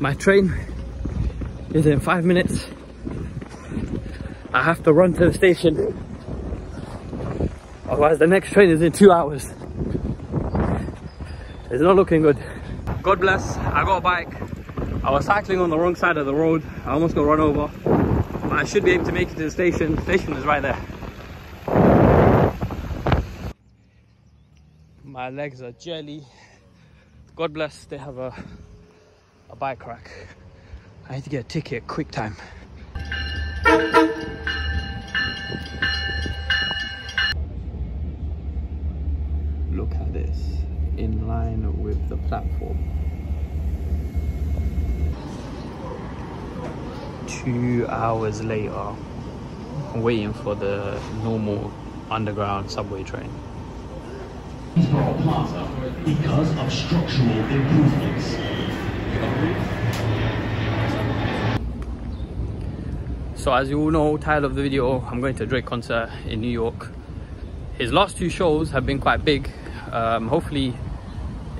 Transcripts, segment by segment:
My train is in five minutes. I have to run to the station. Otherwise the next train is in two hours. It's not looking good. God bless, I got a bike. I was cycling on the wrong side of the road. I almost got run over. But I should be able to make it to the station. The station is right there. My legs are jelly. God bless, they have a, a bike rack. I need to get a ticket quick time. Look at this, in line with the platform. Two hours later, waiting for the normal underground subway train. Hillsborough Plaza because of structural improvements. So as you all know, title of the video, I'm going to a Drake concert in New York. His last two shows have been quite big. Um, hopefully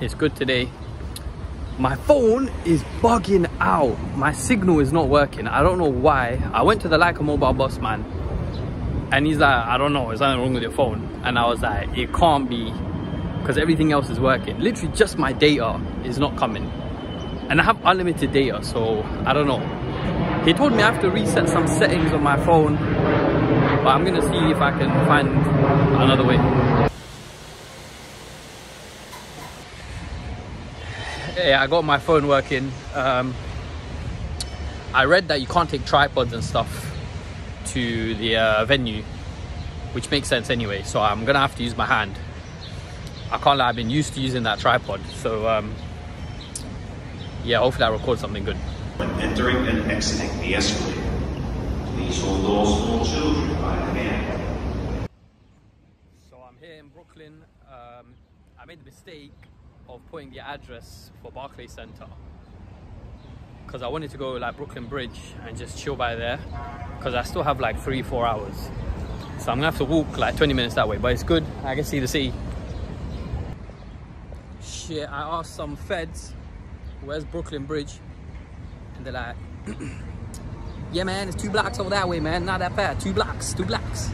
it's good today. My phone is bugging out. My signal is not working. I don't know why. I went to the Lycamobile boss man and he's like, I don't know, there's something wrong with your phone. And I was like, it can't be because everything else is working. Literally just my data is not coming. And I have unlimited data, so I don't know. He told me I have to reset some settings on my phone, but I'm gonna see if I can find another way. Yeah, I got my phone working. Um, I read that you can't take tripods and stuff to the uh, venue, which makes sense anyway. So I'm gonna have to use my hand. I can't lie, I've been used to using that tripod. So um, yeah, hopefully I record something good. Entering and exiting the escalator, please hold all small children by the hand. So I'm here in Brooklyn. Um, I made the mistake of putting the address for Barclays Center because I wanted to go like Brooklyn Bridge and just chill by there because I still have like three, four hours. So I'm gonna have to walk like 20 minutes that way, but it's good. I can see the sea. Shit, I asked some feds, where's Brooklyn Bridge? And they're like, yeah man, it's two blocks over that way, man. Not that bad, two blocks, two blocks.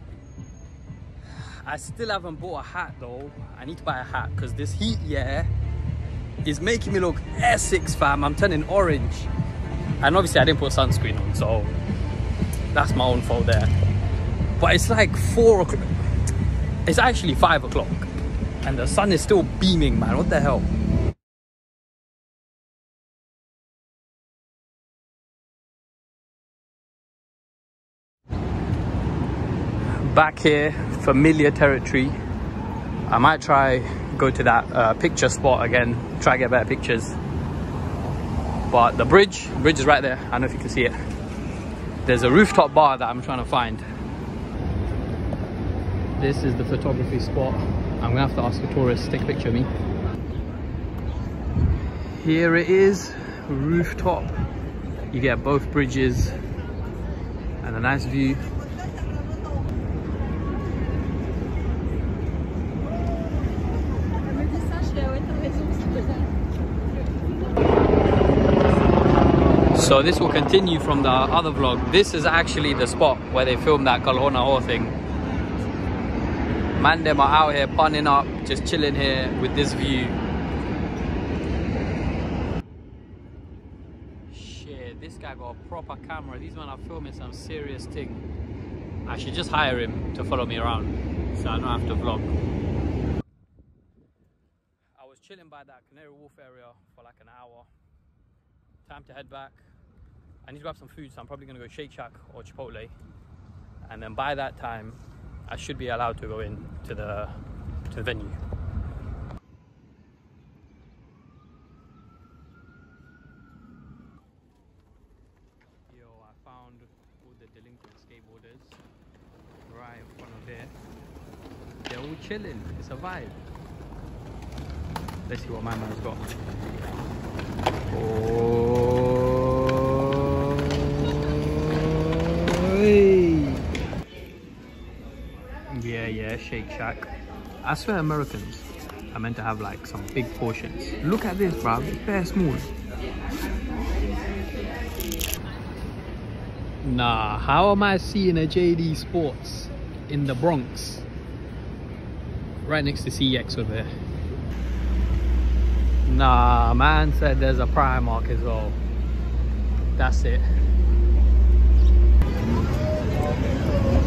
I still haven't bought a hat though. I need to buy a hat because this heat, yeah, is making me look Essex fam. I'm turning orange. And obviously I didn't put sunscreen on, so that's my own fault there. But it's like four o'clock. It's actually five o'clock. And the sun is still beaming, man. What the hell? Back here, familiar territory. I might try go to that uh, picture spot again, try get better pictures. But the bridge, the bridge is right there. I don't know if you can see it. There's a rooftop bar that I'm trying to find. This is the photography spot. I'm gonna have to ask a tourist to take a picture of me. Here it is, rooftop. You get both bridges and a nice view. So this will continue from the other vlog. This is actually the spot where they filmed that Kal Ho Naa Ho thing. Man, them are out here bunning up, just chilling here with this view. Shit, this guy got a proper camera. These men are filming some serious thing. I should just hire him to follow me around so I don't have to vlog. I was chilling by that Canary Wharf area for like an hour. Time to head back. I need to grab some food, so I'm probably gonna go Shake Shack or Chipotle. And then by that time, I should be allowed to go in to the to the venue. Yo, I found all the delinquent skateboarders right in front of there. They're all chilling. It's a vibe. Let's see what my man's got. Oi. Shake Shack. I swear Americans are meant to have like some big portions. Look at this, bruv. It's very small. Nah, how am I seeing a JD Sports in the Bronx? Right next to CX over there. Nah, man said there's a Primark as well. That's it.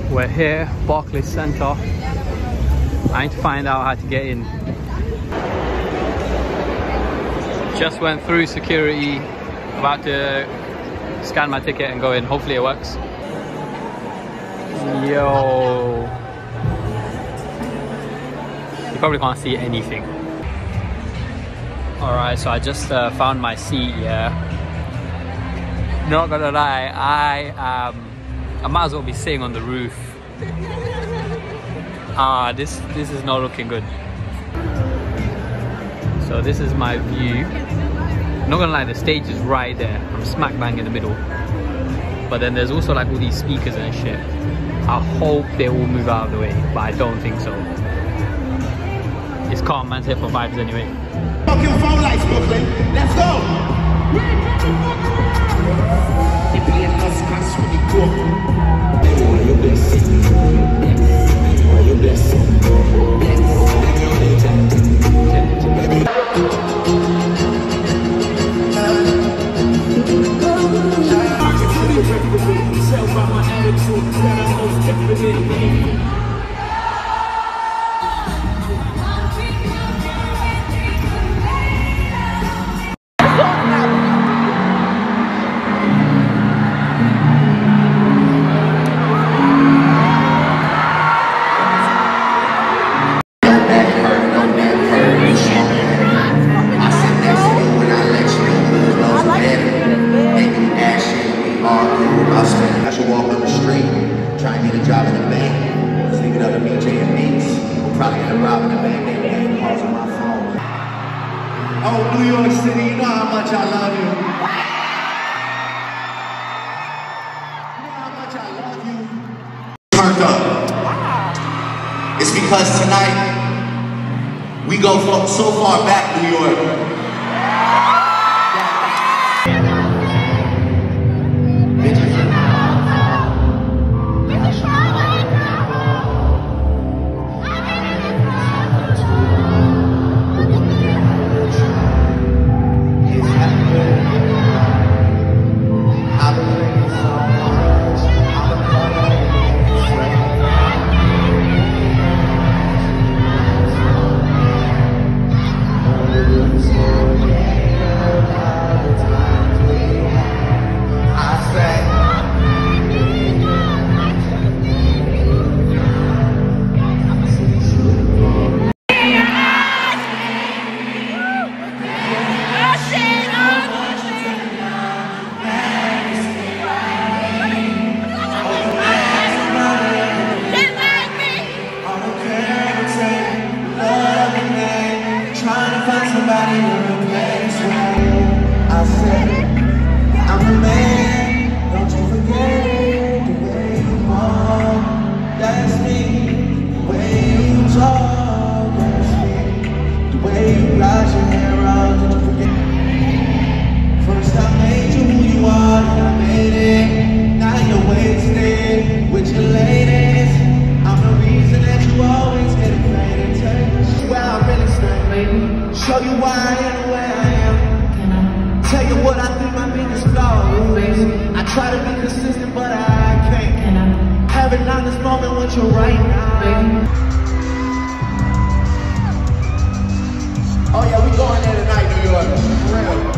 We're here, Barclays Centre. I need to find out how to get in. Just went through security, about to scan my ticket and go in. Hopefully it works. Yo. You probably can't see anything. Alright, so I just uh, found my seat, yeah. Not gonna lie, I um, I might as well be sitting on the roof. Ah, this this is not looking good. So this is my view. Not gonna lie, the stage is right there. I'm smack bang in the middle. But then there's also like all these speakers and shit. I hope they will move out of the way, but I don't think so. It's calm, man's here for vibes anyway. Fucking phone lights, Brooklyn. Let's go. They playing us cats with the coke. They want your blessing. Tell by my attitude that I'm most definitely Show you why I am the way I am. Tell you what I think my biggest flaw is. I try to be consistent, but I can't. Having on this moment with you right now. Oh yeah, we going there tonight, New York.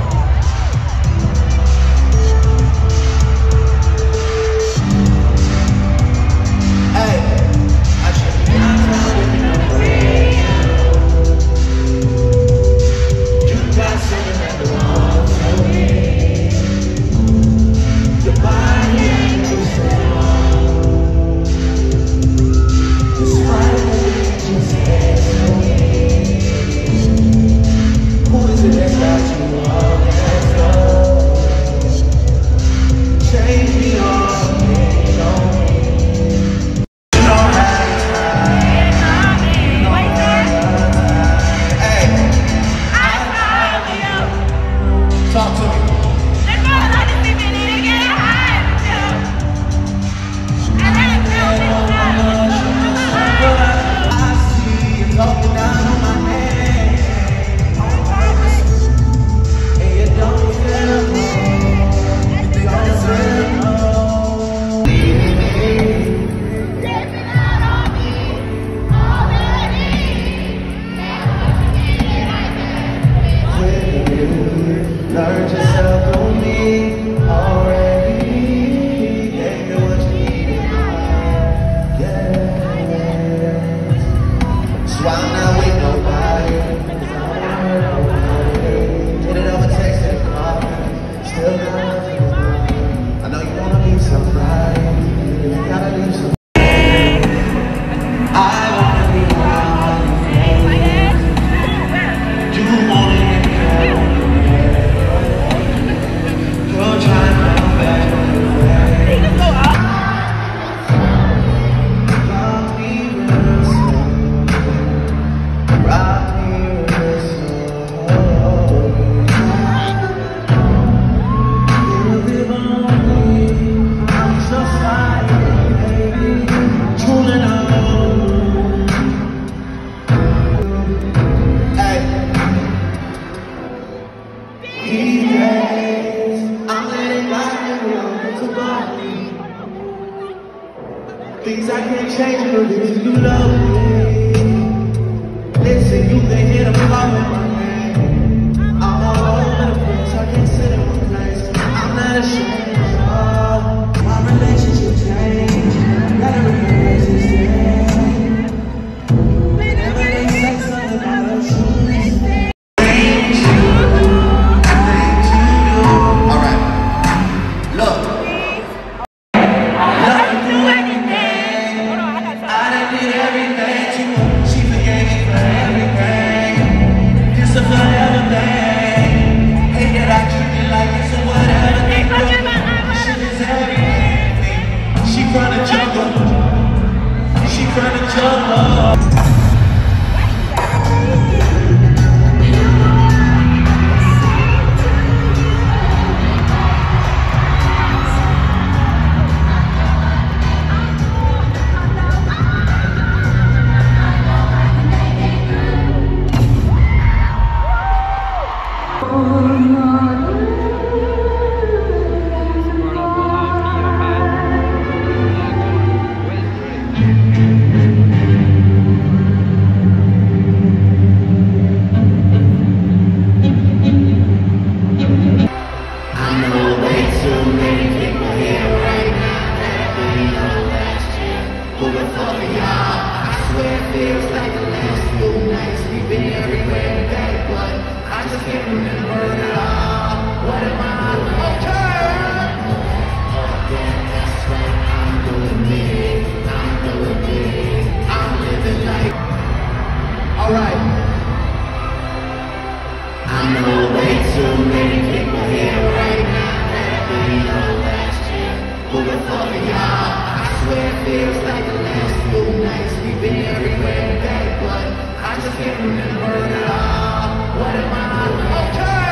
Too many people here right now that we know last year. Fuck are y'all? I swear it feels like the last few nights. We've been everywhere today, but I just can't remember it all. What am I? Okay.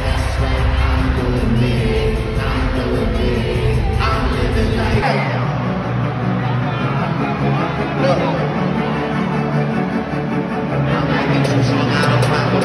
That's right, I'm doing me. I'm doing me. I'm living like. Look. Out of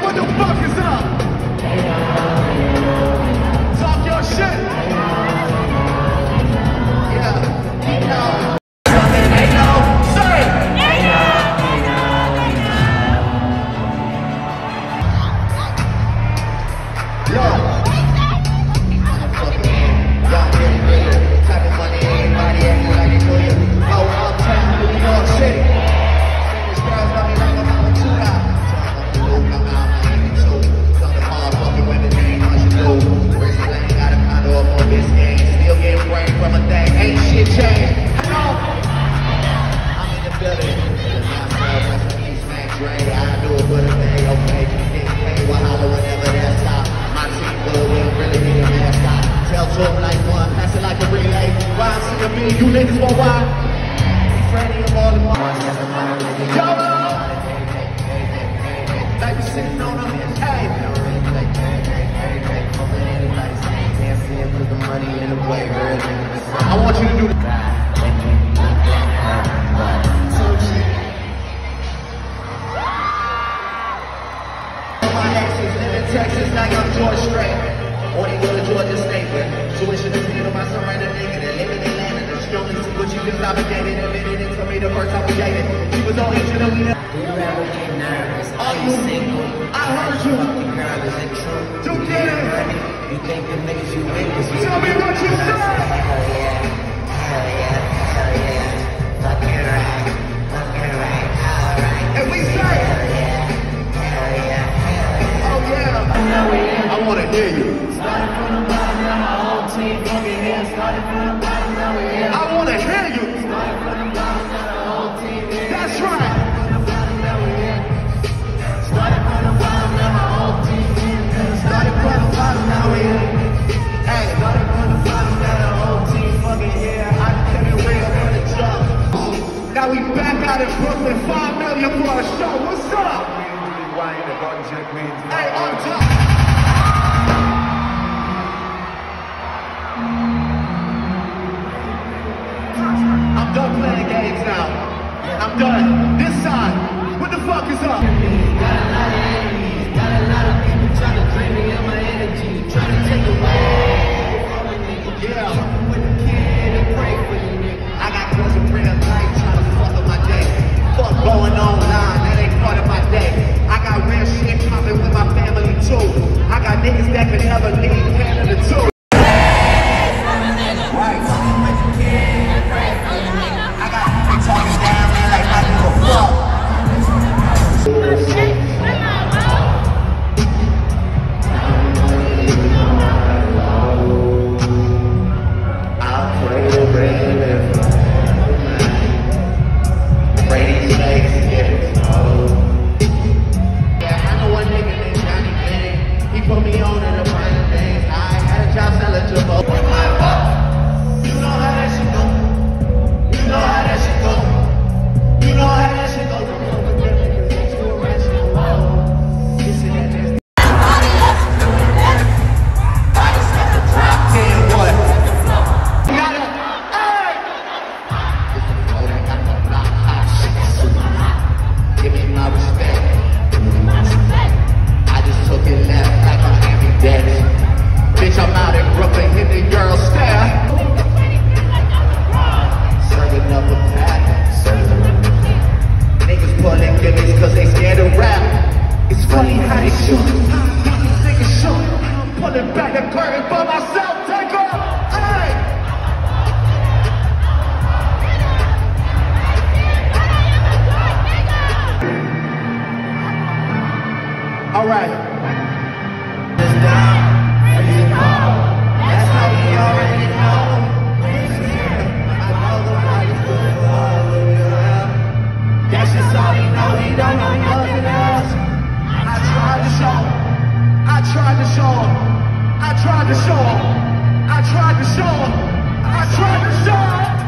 what the fuck is up? Texas, now I'm George Strait. Only go to Georgia State, but tuition is paid on my son, right a nigga that live in Atlanta. The she only see what she feels obligated, admitted it to me the first time we dated. She was only to we never. Do you ever get nervous? Are you- you single? I heard you. Fucking girl, is it true? You get it. You think the niggas you with is Tell me what you said. Hell yeah, hell yeah, hell yeah. Fucking right, fucking right, alright. And we say, I wanna hear you. Started from the bottom, now my whole team here. Started from the bottom, now we here. I wanna hear you. Now. That's right. Now we back out in Brooklyn, 5 million for a show. What's up? find the button check means. Hey, on top! I'm done playing games now. I'm done. to show. I tried to show. I tried to show.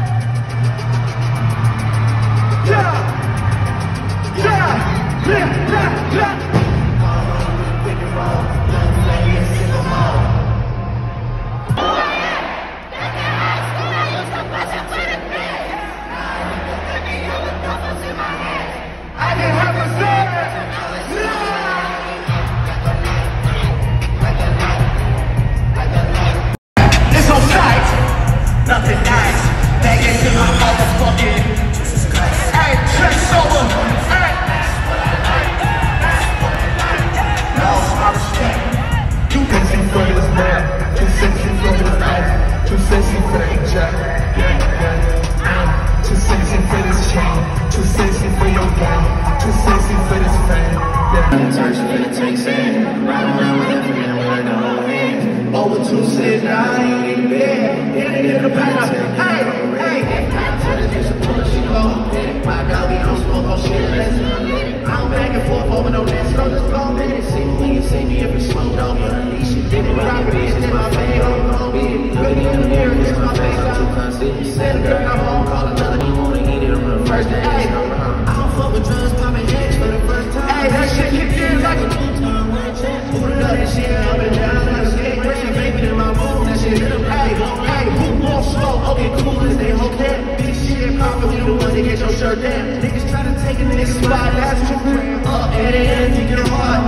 damn. Niggas try to take a nigga's spot. That's true. Up and it, you get hard.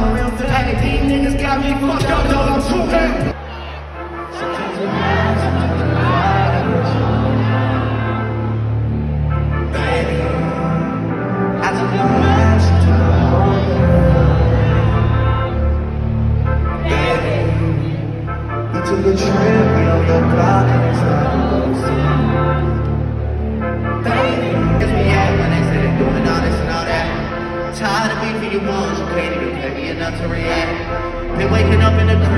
not to react. They're waking up in a the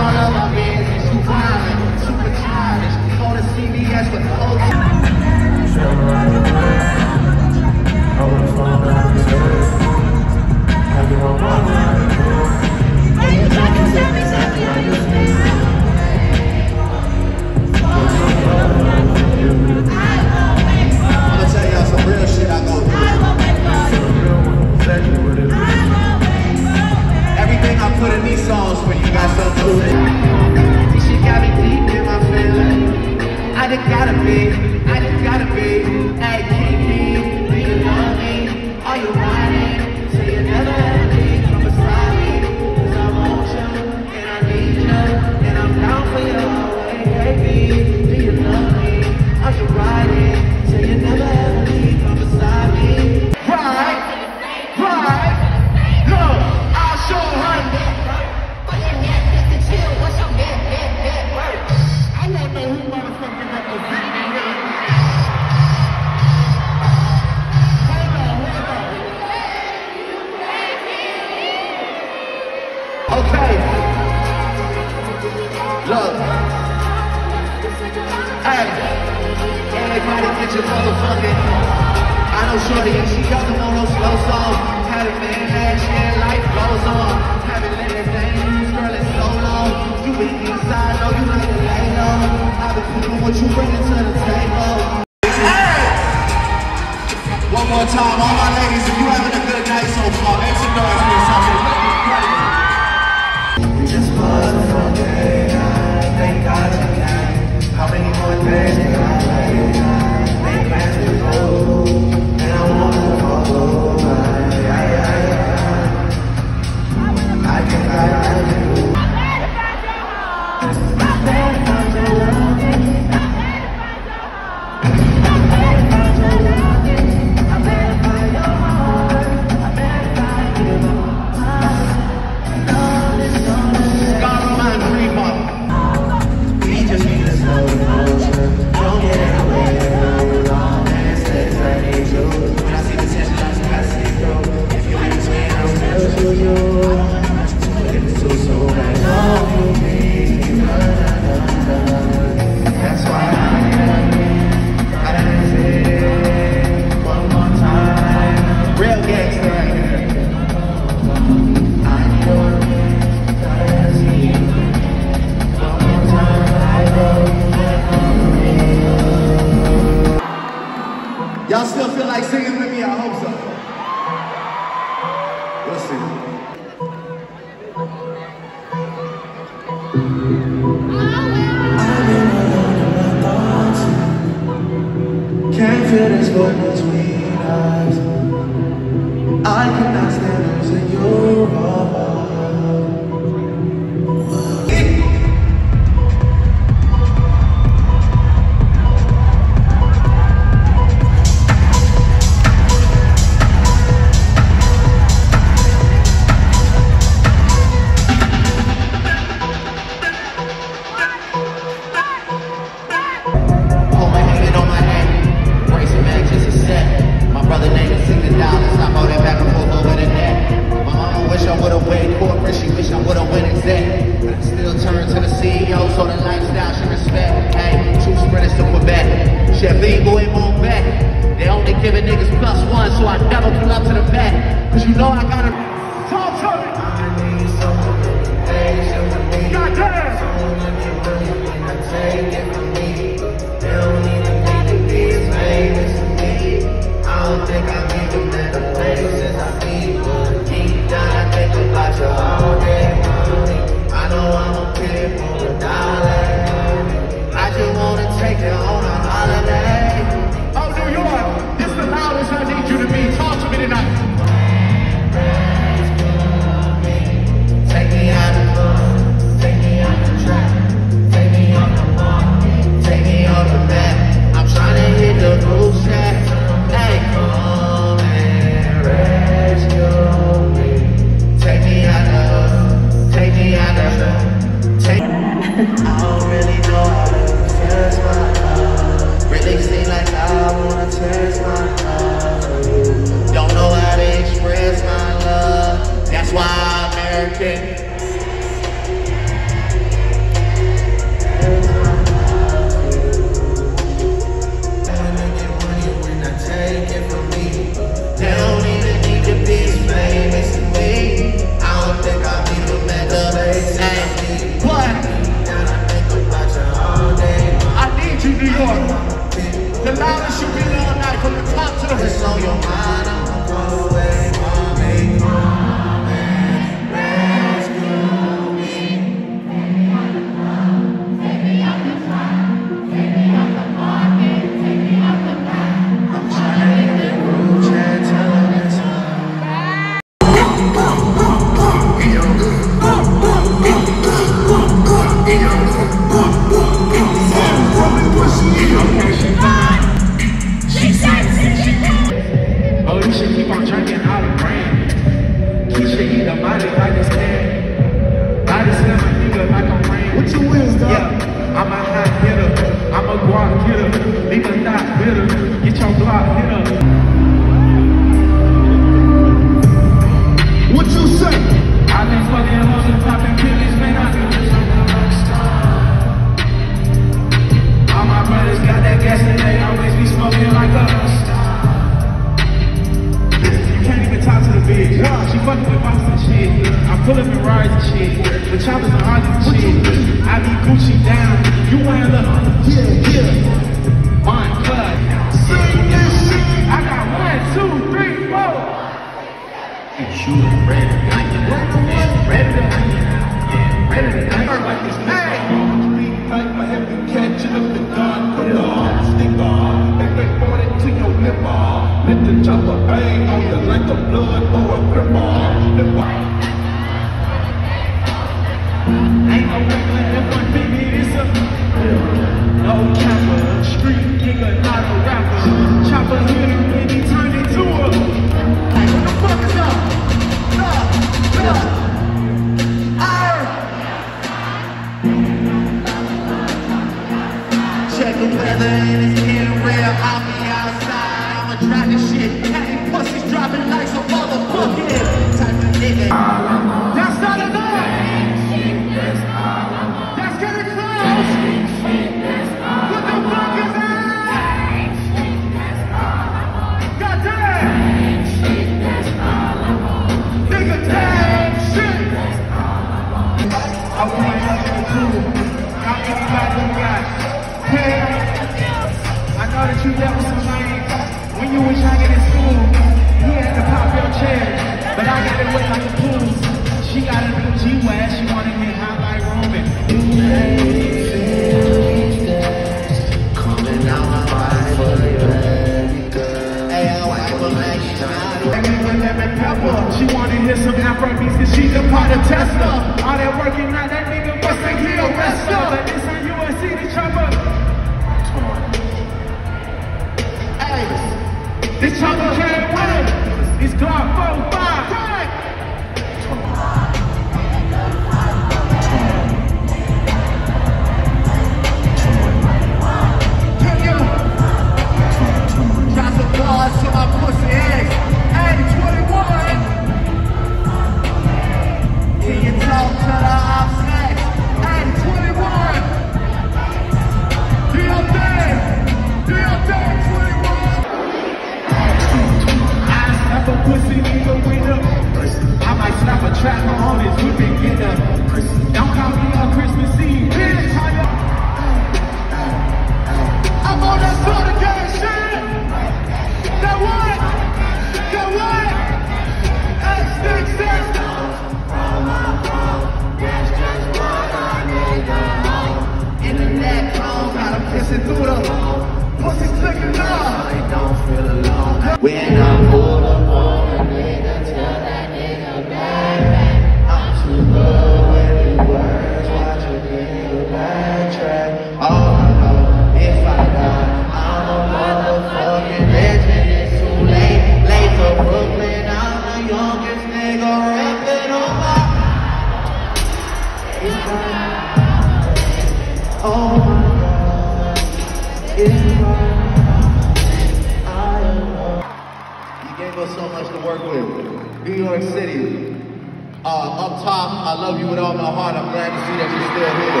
up top, I love you with all my heart. I'm glad to see that you're still here.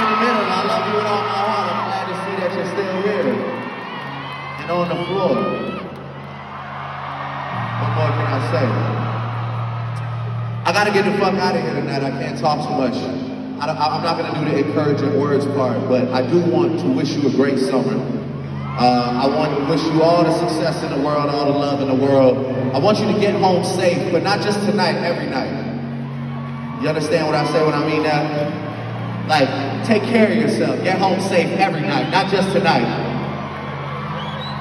In the middle, I love you with all my heart. I'm glad to see that you're still here. And on the floor. What more can I say? I gotta get the fuck out of here tonight. I can't talk too much. I I'm not gonna do the encouraging words part, but I do want to wish you a great summer. Uh, I want to wish you all the success in the world, all the love in the world. I want you to get home safe, but not just tonight, every night. You understand what I say when I mean that? Like, take care of yourself. Get home safe every night, not just tonight.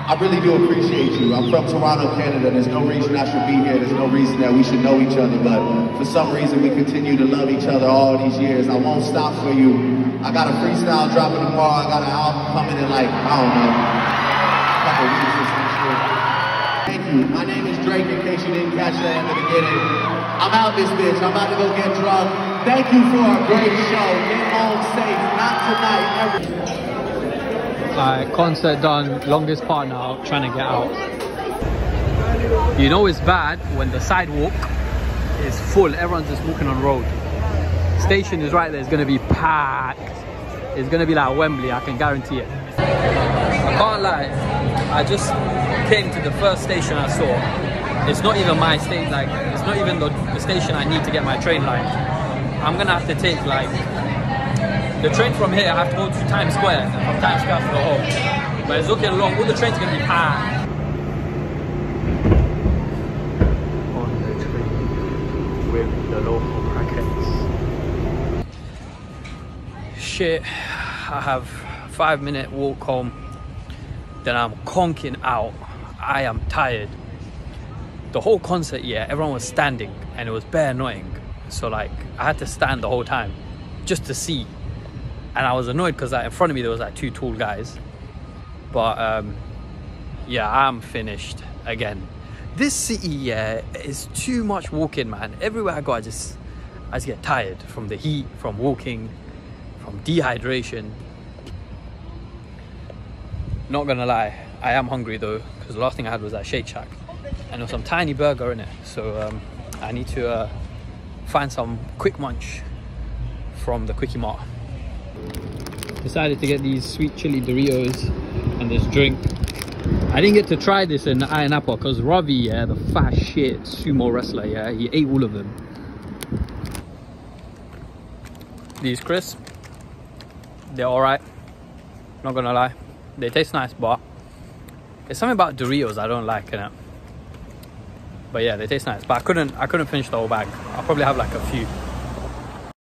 I really do appreciate you. I'm from Toronto, Canada. There's no reason I should be here. There's no reason that we should know each other. But for some reason, we continue to love each other all these years. I won't stop for you. I got a freestyle dropping tomorrow. I got an album coming in like, I don't know. Thank you. My name is Drake, in case you didn't catch that in the beginning. I'm out this bitch. I'm about to go get drunk. Thank you for a great show. Get home safe. Not tonight, every Like concert done, longest part now, trying to get out. You know it's bad when the sidewalk is full, everyone's just walking on road. Station is right there, it's gonna be packed. It's gonna be like Wembley, I can guarantee it. I can't lie, I just came to the first station I saw it's not even my state. Like it's not even the, the station I need to get my train like I'm gonna have to take like the train from here. I have to go to Times Square and from Times Square to go home. But it's looking long. All the trains gonna be packed. On the train with the local crackheads. Shit, I have five minute walk home. Then I'm conking out. I am tired. The whole concert, yeah, everyone was standing and it was bare annoying. So like I had to stand the whole time just to see. And I was annoyed because like, in front of me there was like two tall guys. But um yeah, I'm finished again. This city, yeah, is too much walking, man. Everywhere I go, I just I just get tired from the heat, from walking, from dehydration. Not gonna lie, I am hungry though, because the last thing I had was that Shake Shack, and was some tiny burger in it. So um, I need to uh, find some quick munch from the Kwik-E-Mart. Decided to get these sweet chili Doritos and this drink. I didn't get to try this in Iron Apple because Ravi, yeah, the fat shit sumo wrestler, yeah, he ate all of them. These crisps, they're alright. Not gonna lie, they taste nice, but there's something about Doritos I don't like, innit? But yeah, they taste nice. But I couldn't, I couldn't finish the whole bag. I'll probably have like a few.